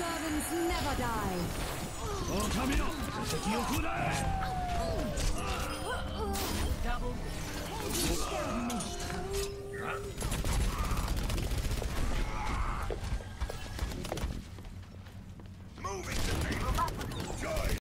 servants never die.